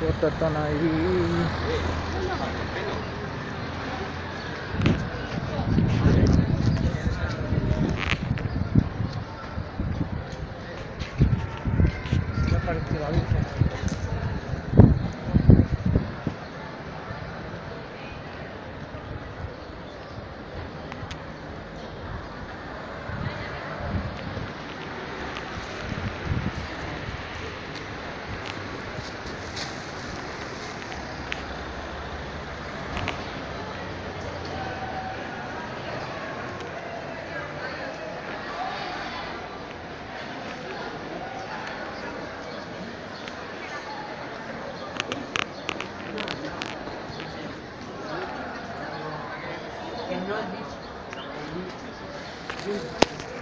渡たないやっぱり違う Thank you.